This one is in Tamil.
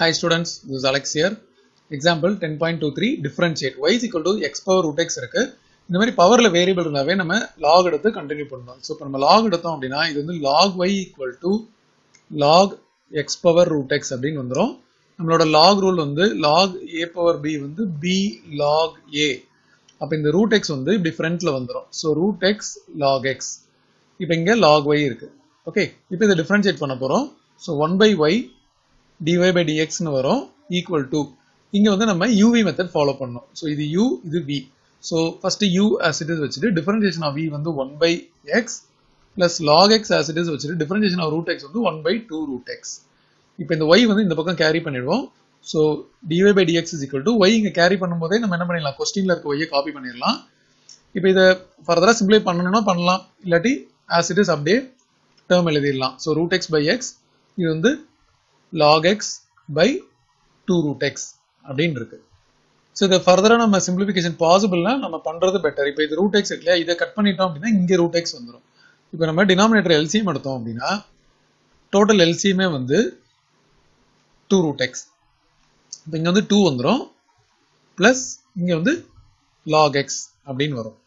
Hi students, this is Alex here. Example 10.23 differentiate. Y is equal to x power root x இருக்கு. இந்த மாதிரி பவர்ல வேரியபிள் இருந்தாவே நம்ம log எடுத்து கண்டினியூ பண்ணணும். ஸோ இப்போ நம்ம log எடுத்தோம் அப்படின்னா இது வந்து log y equal to log x power root x அப்படின்னு வந்துடும் நம்மளோட லாக் ரூல் வந்து லாக் ஏ பவர் பி வந்து பி லாக் ஏ அப்போ இந்த ரூட் எக்ஸ் வந்து இப்படி ஃப்ரண்ட்ல வந்துடும் so root x log x இப்போ இங்கே லாக் ஒய் இருக்கு. ஓகே இப்போ இதை டிஃபரன்ஷியேட் பண்ண போகிறோம் so one by y dy by dxன்னு வரும் ஈக்குவல் டு இங்கே வந்து நம்ம யூவி மெத்தட் ஃபாலோ பண்ணோம் ஸோ இது யூ இது v. So first u as it is வச்சுட்டு டிஃபரன்ஷியேஷன் ஆஃப் v வந்து one by x plus log x as it is வச்சுட்டு டிஃபரன்ஷியேஷன் ஆஃப் ரூட் எக்ஸ் வந்து one by two root x இப்போ இந்த ஒய் வந்து இந்த பக்கம் கேரி பண்ணிடுவோம். So dy by dx is equal to y இங்க கேரி பண்ணும்போதே நம்ம என்ன பண்ணிடலாம் கொஸ்டின்ல இருக்க y காப்பி பண்ணிடலாம். இப்போ இதை ஃபர்தராக சிம்பிளை பண்ணணும்னா பண்ணலாம். இல்லாட்டி ஆஸ் இட் இஸ் அப்படியே டேர்ம் எழுதிடலாம். So root x by x இது வந்து log x by two root x அப்படின்னு இருக்கு. ஸோ இதை ஃபர்தராக நம்ம சிம்பிளிஃபிகேஷன் பாசிபிள்னா நம்ம பண்ணுறது பெட்டர் இப்போ இது ரூட் எக்ஸ் இல்லையா இதை கட் பண்ணிட்டோம் அப்படின்னா இங்கே ரூட் எக்ஸ் வந்துடும் இப்போ நம்ம டினாமினேட்டர் எல்சிஎம் எடுத்தோம் அப்படின்னா டோட்டல் எல்சிஎமே வந்து டூ ரூட் எக்ஸ் இப்போ இங்கே வந்து டூ வந்துடும் ப்ளஸ் இங்கே வந்து லாக் எக்ஸ் அப்படின்னு வரும்.